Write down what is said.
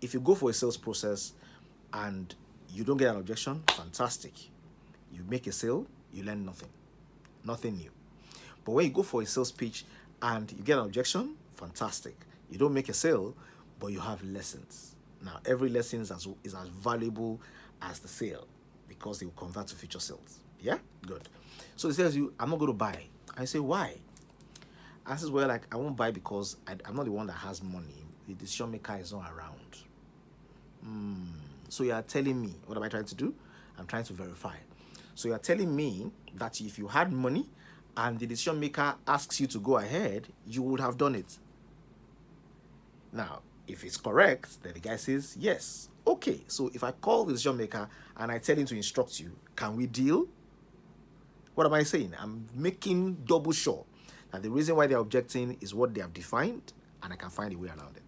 if you go for a sales process and you don't get an objection, fantastic. You make a sale, you learn nothing, nothing new. But when you go for a sales pitch and you get an objection, fantastic. You don't make a sale, but you have lessons. Now, every lesson is as, is as valuable as the sale because they will convert to future sales. Yeah? Good. So it says you, I'm not going to buy. I say, why? I says, well, like, I won't buy because I, I'm not the one that has money. The decision maker is not around. Hmm. So you are telling me, what am I trying to do? I'm trying to verify. So you're telling me that if you had money and the decision maker asks you to go ahead, you would have done it. Now, if it's correct, then the guy says yes. Okay, so if I call the decision maker and I tell him to instruct you, can we deal? What am I saying? I'm making double sure that the reason why they're objecting is what they have defined and I can find a way around it.